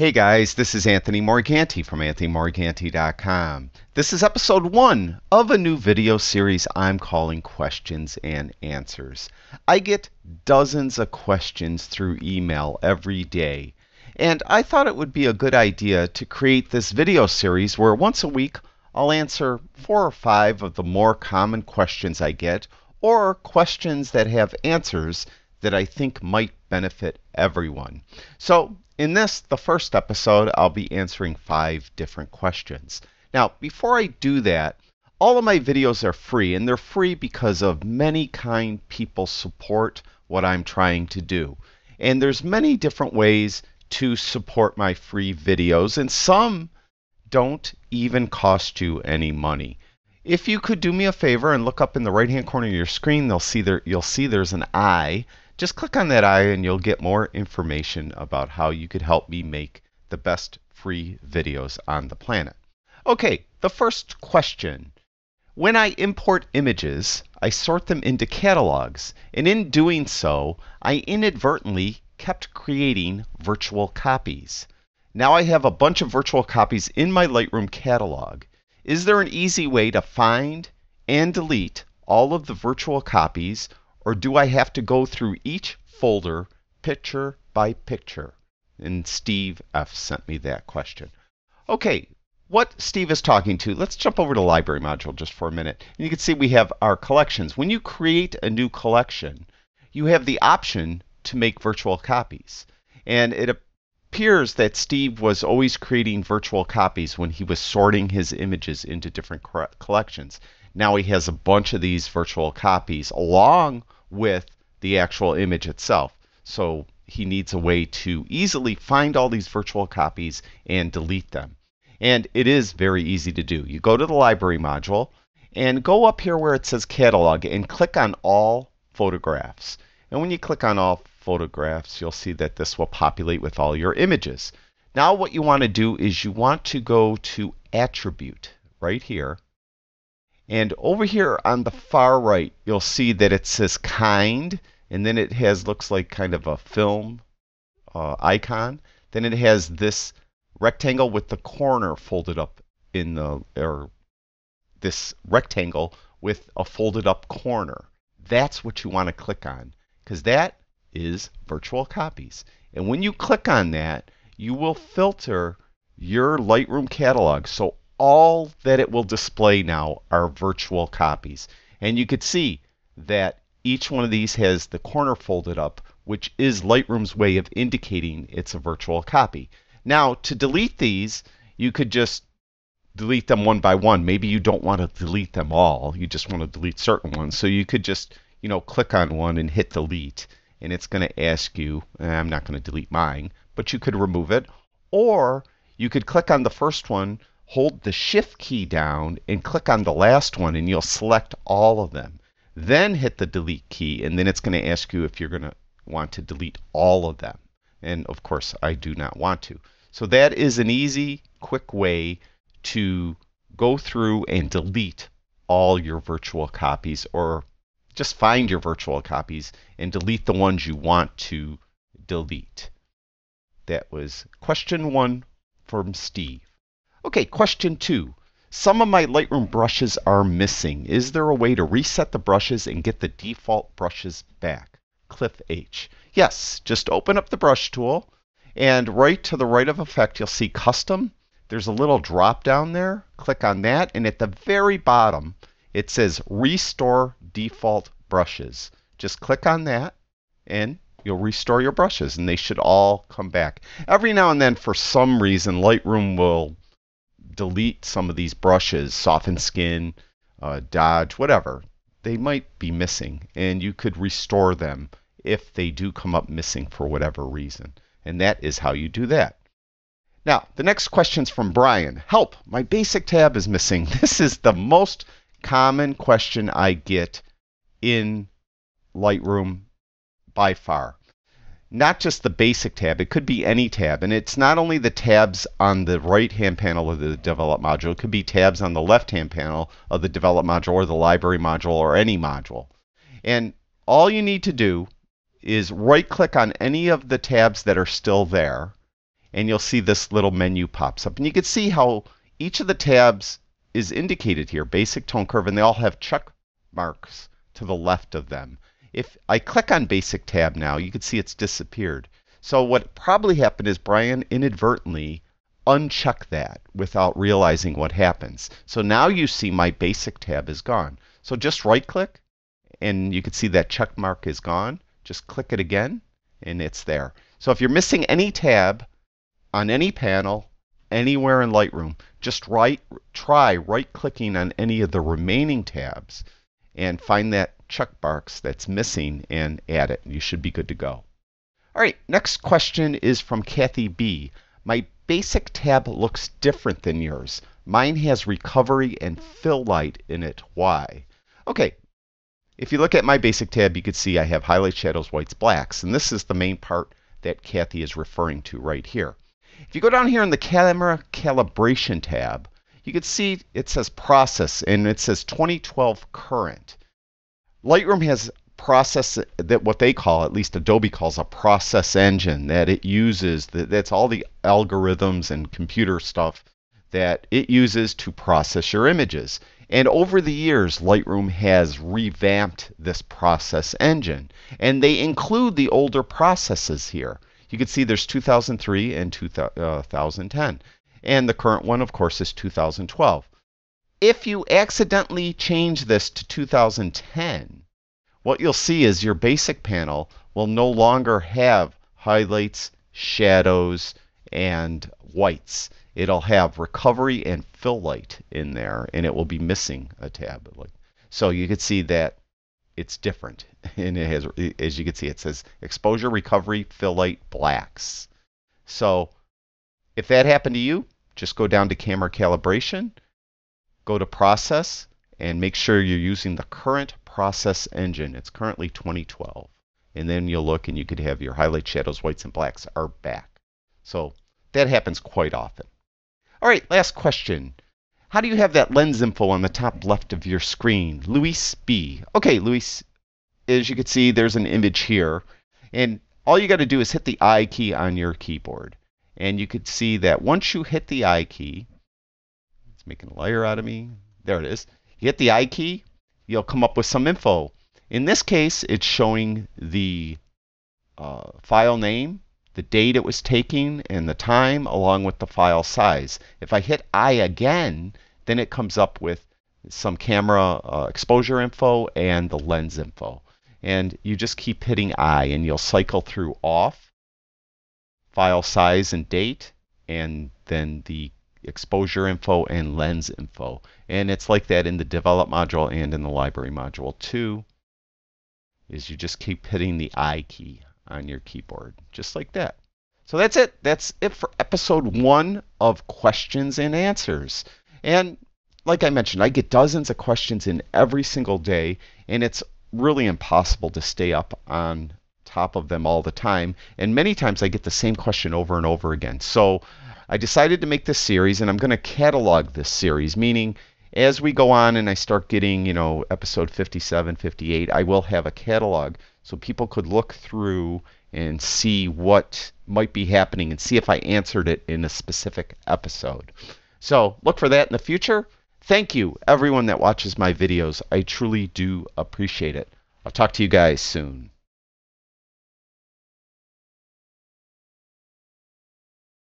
Hey guys, this is Anthony Morganti from AnthonyMorganti.com. This is episode one of a new video series I'm calling Questions and Answers. I get dozens of questions through email every day, and I thought it would be a good idea to create this video series where once a week I'll answer four or five of the more common questions I get, or questions that have answers that I think might benefit everyone. So in this, the first episode, I'll be answering five different questions. Now, before I do that, all of my videos are free, and they're free because of many kind people support what I'm trying to do. And there's many different ways to support my free videos, and some don't even cost you any money. If you could do me a favor and look up in the right hand corner of your screen, they'll see there, you'll see there's an I just click on that eye and you'll get more information about how you could help me make the best free videos on the planet. Okay, the first question. When I import images, I sort them into catalogs, and in doing so, I inadvertently kept creating virtual copies. Now I have a bunch of virtual copies in my Lightroom catalog. Is there an easy way to find and delete all of the virtual copies or do I have to go through each folder picture by picture? And Steve F sent me that question. Okay, what Steve is talking to, let's jump over to library module just for a minute. And you can see we have our collections. When you create a new collection, you have the option to make virtual copies. And it appears that Steve was always creating virtual copies when he was sorting his images into different collections. Now he has a bunch of these virtual copies along with the actual image itself. So he needs a way to easily find all these virtual copies and delete them. And it is very easy to do. You go to the library module and go up here where it says catalog and click on all photographs. And when you click on all photographs, you'll see that this will populate with all your images. Now what you want to do is you want to go to attribute right here and over here on the far right, you'll see that it says kind, and then it has looks like kind of a film uh, icon. Then it has this rectangle with the corner folded up in the or this rectangle with a folded up corner. That's what you want to click on because that is virtual copies. And when you click on that, you will filter your Lightroom catalog. So all that it will display now are virtual copies. And you could see that each one of these has the corner folded up, which is Lightroom's way of indicating it's a virtual copy. Now, to delete these, you could just delete them one by one. Maybe you don't want to delete them all. You just want to delete certain ones. So you could just, you know, click on one and hit delete. And it's going to ask you, eh, I'm not going to delete mine, but you could remove it. Or you could click on the first one hold the shift key down and click on the last one and you'll select all of them. Then hit the delete key and then it's going to ask you if you're going to want to delete all of them. And of course, I do not want to. So that is an easy, quick way to go through and delete all your virtual copies or just find your virtual copies and delete the ones you want to delete. That was question one from Steve. Okay, question two. Some of my Lightroom brushes are missing. Is there a way to reset the brushes and get the default brushes back? Cliff H. Yes, just open up the brush tool and right to the right of effect you'll see custom. There's a little drop down there. Click on that and at the very bottom it says restore default brushes. Just click on that and you'll restore your brushes and they should all come back. Every now and then for some reason Lightroom will delete some of these brushes, soften skin, uh, dodge, whatever, they might be missing. And you could restore them if they do come up missing for whatever reason. And that is how you do that. Now, the next question is from Brian. Help, my basic tab is missing. This is the most common question I get in Lightroom by far not just the basic tab, it could be any tab. And it's not only the tabs on the right hand panel of the develop module, it could be tabs on the left hand panel of the develop module or the library module or any module. And all you need to do is right click on any of the tabs that are still there and you'll see this little menu pops up. And you can see how each of the tabs is indicated here, basic tone curve, and they all have check marks to the left of them. If I click on basic tab now, you can see it's disappeared. So what probably happened is Brian inadvertently unchecked that without realizing what happens. So now you see my basic tab is gone. So just right click and you can see that check mark is gone. Just click it again and it's there. So if you're missing any tab on any panel, anywhere in Lightroom, just right, try right clicking on any of the remaining tabs and find that check box that's missing and add it. And you should be good to go. All right, next question is from Kathy B. My basic tab looks different than yours. Mine has recovery and fill light in it. Why? Okay, if you look at my basic tab, you can see I have highlight shadows, whites, blacks, and this is the main part that Kathy is referring to right here. If you go down here in the camera calibration tab, you can see it says process and it says 2012 current. Lightroom has process that what they call, at least Adobe calls a process engine that it uses. That's all the algorithms and computer stuff that it uses to process your images. And over the years, Lightroom has revamped this process engine. And they include the older processes here. You can see there's 2003 and 2010. Uh, and the current one, of course, is 2012. If you accidentally change this to 2010, what you'll see is your basic panel will no longer have highlights, shadows, and whites. It'll have recovery and fill light in there, and it will be missing a tab. So you can see that it's different. And it has, as you can see, it says exposure, recovery, fill light, blacks. So if that happened to you, just go down to camera calibration, go to process, and make sure you're using the current process engine. It's currently 2012. And then you'll look and you could have your highlight shadows, whites, and blacks are back. So that happens quite often. All right, last question. How do you have that lens info on the top left of your screen? Luis B. Okay, Luis, as you can see, there's an image here. And all you got to do is hit the I key on your keyboard. And you could see that once you hit the I key, it's making a liar out of me. There it is. You hit the I key, you'll come up with some info. In this case, it's showing the uh, file name, the date it was taking, and the time, along with the file size. If I hit I again, then it comes up with some camera uh, exposure info and the lens info. And you just keep hitting I, and you'll cycle through off, file size and date, and then the exposure info and lens info. And it's like that in the develop module and in the library module too, is you just keep hitting the I key on your keyboard, just like that. So that's it. That's it for episode one of questions and answers. And like I mentioned, I get dozens of questions in every single day, and it's really impossible to stay up on top of them all the time. And many times I get the same question over and over again. So I decided to make this series, and I'm going to catalog this series, meaning as we go on and I start getting, you know, episode 57, 58, I will have a catalog so people could look through and see what might be happening and see if I answered it in a specific episode. So look for that in the future. Thank you, everyone that watches my videos. I truly do appreciate it. I'll talk to you guys soon.